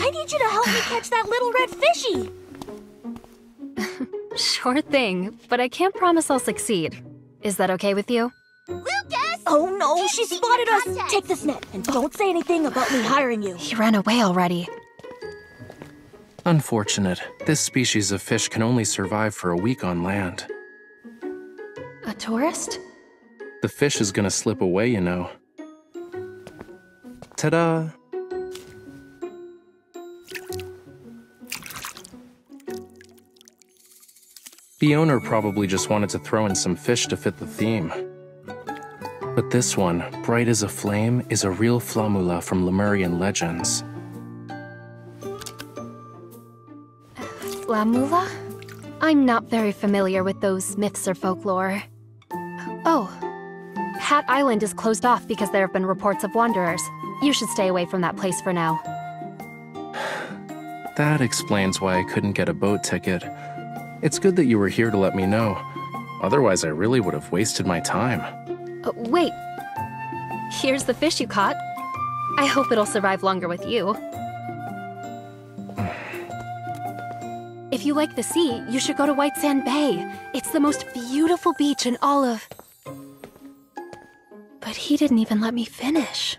I need you to help me catch that little red fishy. Sure thing, but I can't promise I'll succeed. Is that okay with you? Lucas! Oh no, Kids she spotted us. contest. Take this net and don't say anything about me hiring you. He ran away already. Unfortunate. This species of fish can only survive for a week on land. A tourist? The fish is gonna slip away, you know. Ta-da! The owner probably just wanted to throw in some fish to fit the theme. But this one, bright as a flame, is a real flamula from Lemurian legends. Flamula? I'm not very familiar with those myths or folklore. Oh, Hat Island is closed off because there have been reports of wanderers. You should stay away from that place for now. That explains why I couldn't get a boat ticket. It's good that you were here to let me know. Otherwise, I really would have wasted my time. Uh, wait. Here's the fish you caught. I hope it'll survive longer with you. If you like the sea, you should go to White Sand Bay. It's the most beautiful beach in all of. But he didn't even let me finish.